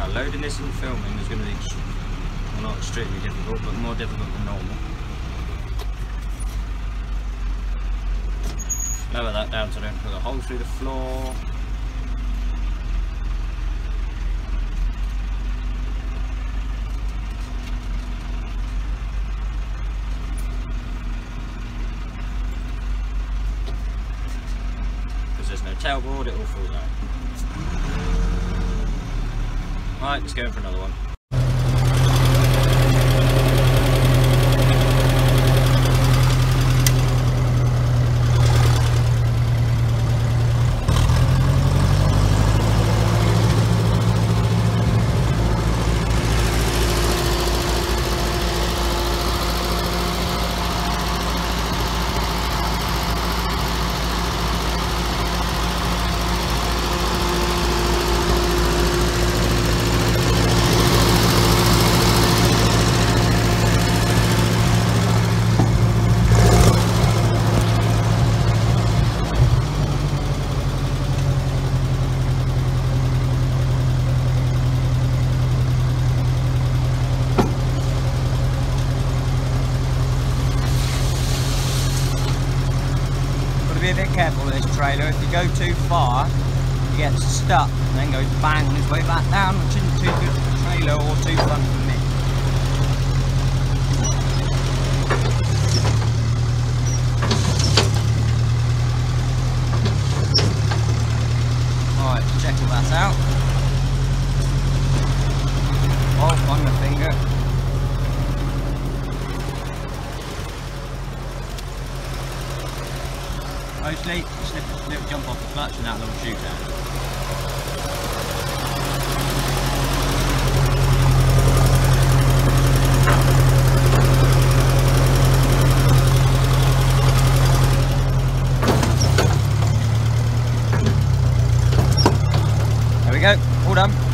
Now loading this and filming is going to be well, not extremely difficult, but more difficult than normal. Lower that down so I don't put a hole through the floor. Because there's no tailboard, it will fall down. Right, let's go for another one. Be a bit careful with this trailer. If you go too far, he gets stuck and then goes bang on his way back down, which isn't too good for the trailer or too fun for me. Alright, check that out. Oh, on the finger. Mostly, slip, slip, jump off the clutch and that little shoot down. There we go, all done.